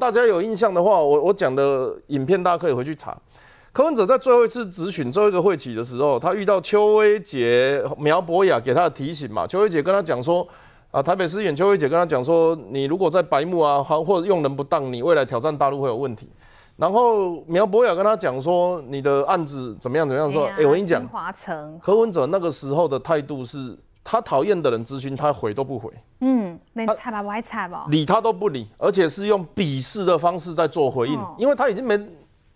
大家有印象的话，我我讲的影片大家可以回去查。柯文哲在最后一次质询最后一个会期的时候，他遇到邱威杰、苗博雅给他的提醒嘛，邱威杰跟他讲说，啊，台北市议员邱威杰跟他讲说，你如果在白目啊，或者用人不当，你未来挑战大陆会有问题。然后苗博雅跟他讲说，你的案子怎么样怎么样？说，哎，我跟你讲，华城柯文哲那个时候的态度是，他讨厌的人咨询他回都不回，嗯，没踩吧，不爱踩吧，理他都不理，而且是用鄙视的方式在做回应，因为他已经没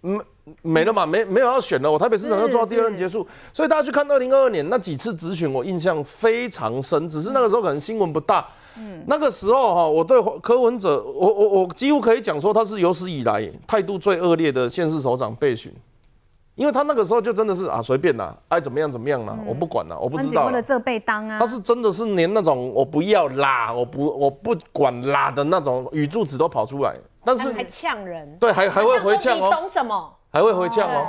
没没了嘛，没没有要选了，我台北市长要做到第二任结束，所以大家去看二零二二年那几次咨询，我印象非常深，只是那个时候可能新闻不大。嗯，那个时候哈，我对柯文哲，我我我几乎可以讲说他是有史以来态度最恶劣的县市首长备询，因为他那个时候就真的是啊随便啦，爱怎么样怎么样啦，我不管了，我不知道。为了这被当啊，他是真的是连那种我不要啦，我不我不管啦的那种语助词都跑出来，但是还呛人，对，还还会回呛哦，你懂什么？还会回呛哦。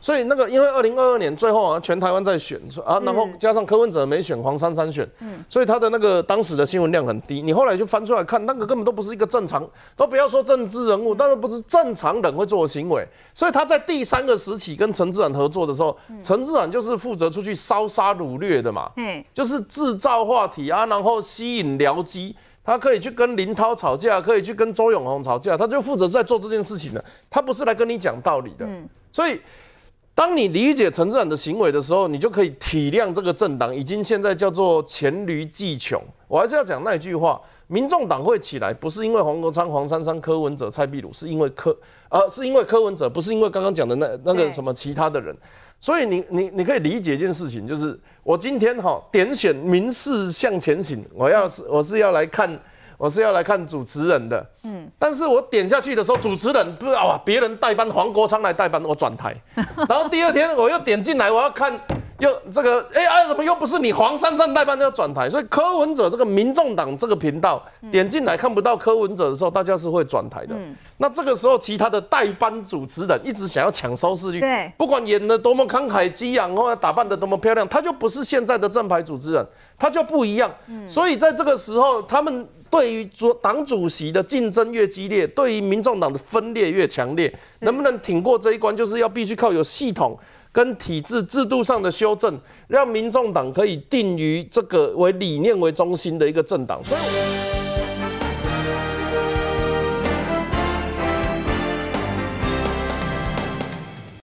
所以那个，因为二零二二年最后啊，全台湾在选啊，然后加上柯文哲没选，黄珊珊选，嗯，所以他的那个当时的新闻量很低。你后来就翻出来看，那个根本都不是一个正常，都不要说政治人物，但是不是正常人会做的行为。所以他在第三个时期跟陈志远合作的时候，陈志远就是负责出去烧杀掳掠的嘛，嗯，就是制造话题啊，然后吸引僚机，他可以去跟林涛吵架，可以去跟周永红吵架，他就负责在做这件事情的，他不是来跟你讲道理的，嗯，所以。当你理解陈志远的行为的时候，你就可以体谅这个政党已经现在叫做黔驴技穷。我还是要讲那一句话：民众党会起来，不是因为黄国昌、黄珊珊、柯文哲、蔡壁如，是因为柯，呃，是因为柯文哲，不是因为刚刚讲的那那个什么其他的人。所以你你你可以理解一件事情，就是我今天哈点选民事向前行，我要是我是要来看。我是要来看主持人的，嗯，但是我点下去的时候，主持人不是啊，别人代班，黄国昌来代班，我转台，然后第二天我又点进来，我要看。又这个哎啊，怎么又不是你黄珊珊代班要转台？所以柯文哲这个民众党这个频道点进来看不到柯文哲的时候，大家是会转台的。那这个时候，其他的代班主持人一直想要抢收视率，对，不管演的多么慷慨激昂，或者打扮的多么漂亮，他就不是现在的正牌主持人，他就不一样。所以在这个时候，他们对于主党主席的竞争越激烈，对于民众党的分裂越强烈，能不能挺过这一关，就是要必须靠有系统。跟体制制度上的修正，让民众党可以定于这个为理念为中心的一个政党，所以。